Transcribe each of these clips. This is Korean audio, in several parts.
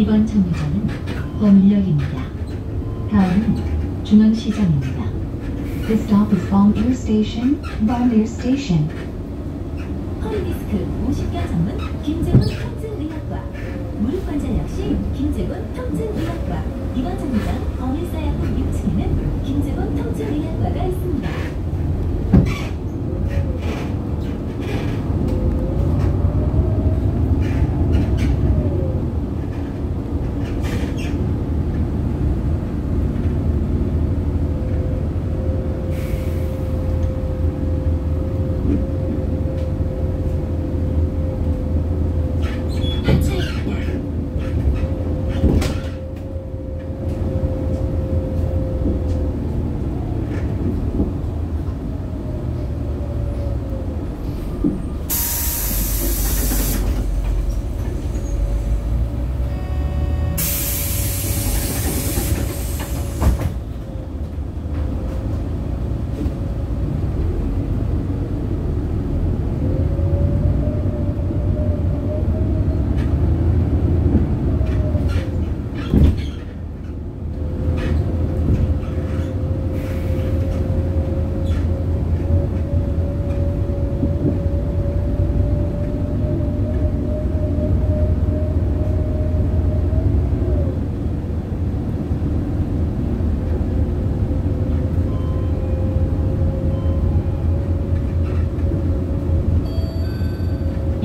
이번 정류장은 범인역입니다. 다음은 중앙시장입니다. This stop is Balmir Station, Balmir Station. 허리디스크 50개 전문 김재훈 통증의학과 무릎 관절 역시 김재훈 통증의학과 이번 정류장 어밀사약국 6층에는 김재훈 통증의학과가 있습니다.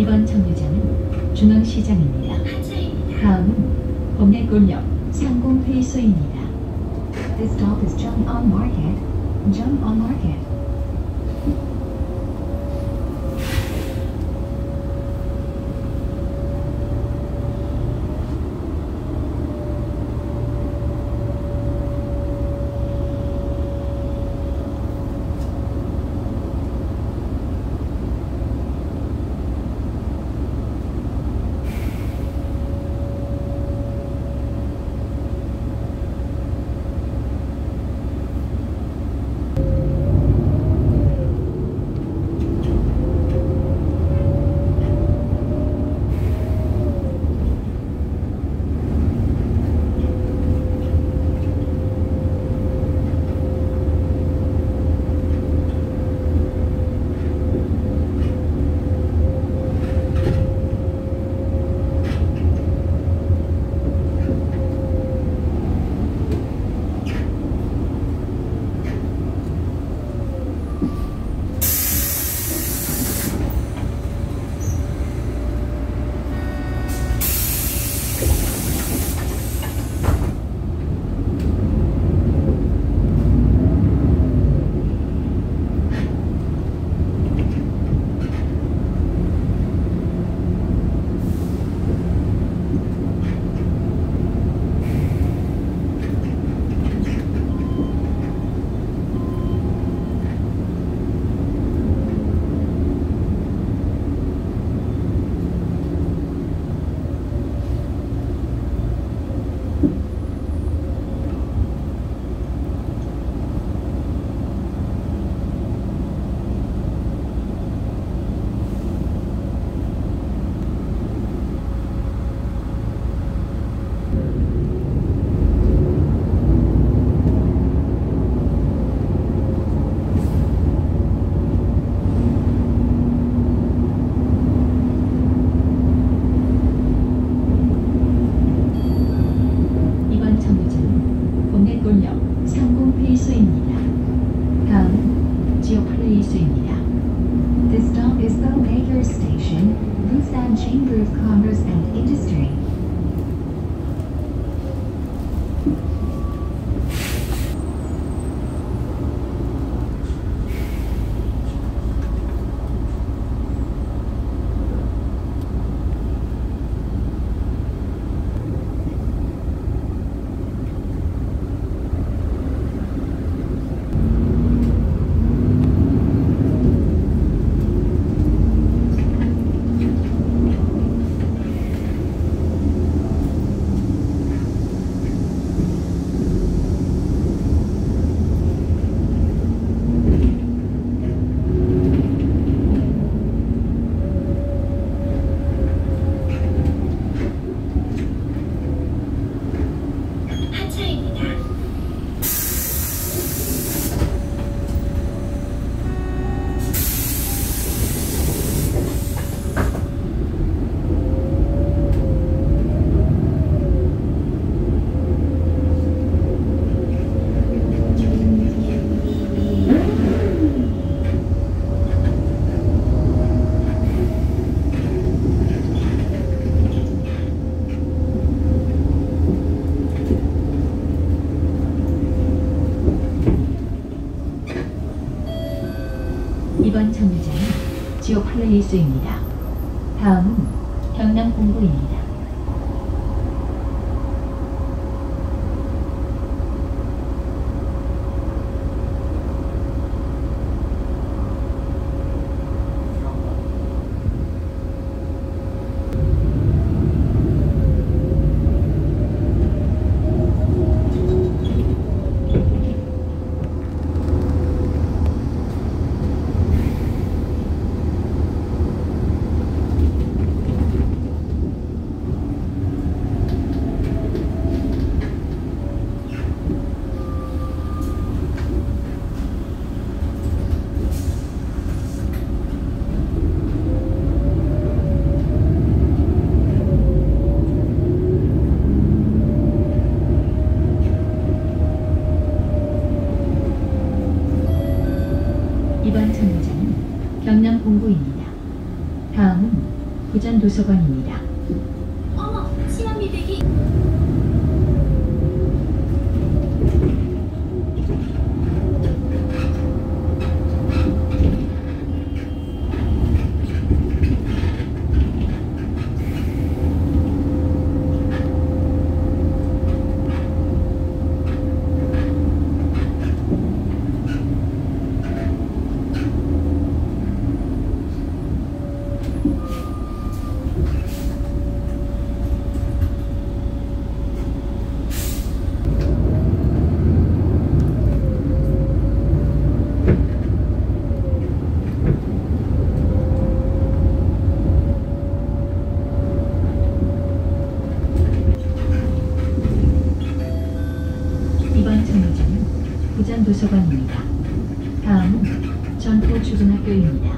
이번 정류장은 중앙시장입니다. 다음은 범내골역 상공회의소입니다. This stop is Jungon Market, Jungon Market. 시장입 플레이스입니다. 다음은 경남 공구입니다. 이번 정류장은 경남 공구입니다. 다음은 부전 도서관입니다. 정류장은 부전 도서관입니다. 다음은 전포초등학교입니다.